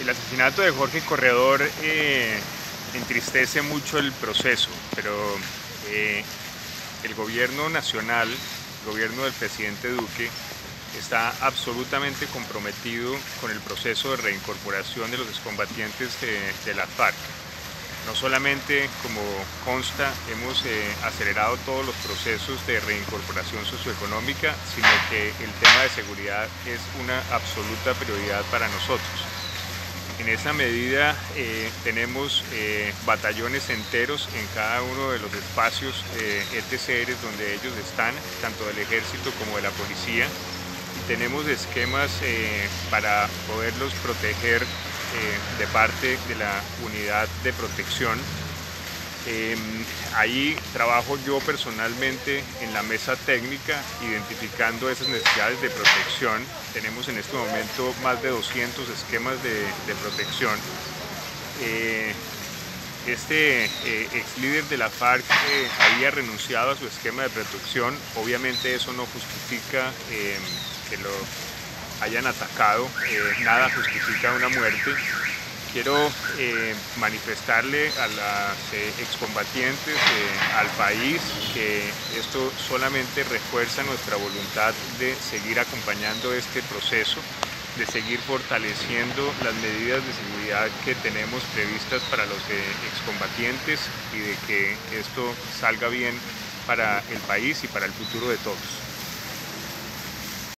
El asesinato de Jorge Corredor eh, entristece mucho el proceso, pero eh, el gobierno nacional, el gobierno del presidente Duque, está absolutamente comprometido con el proceso de reincorporación de los excombatientes de, la FARC. No solamente, como consta, hemos eh, acelerado todos los procesos de reincorporación socioeconómica, sino que el tema de seguridad es una absoluta prioridad para nosotros. En esa medida eh, tenemos eh, batallones enteros en cada uno de los espacios ETCR donde ellos están, tanto del ejército como de la policía. tenemos esquemas eh, para poderlos proteger de parte de la unidad de protección Em, ahí trabajo yo personalmente en la mesa técnica identificando esas necesidades de protección. Tenemos en este momento más de 200 esquemas de, protección. Eh, este eh, ex líder de la FARC eh, había renunciado a su esquema de protección. Obviamente eso no justifica em, que lo hayan atacado, nada justifica una muerte quiero eh, manifestarle a las eh, excombatientes, eh, al país, que esto solamente refuerza nuestra voluntad de seguir acompañando este proceso, de seguir fortaleciendo las medidas de seguridad que tenemos previstas para los excombatientes y de que esto salga bien para el país y para el futuro de todos.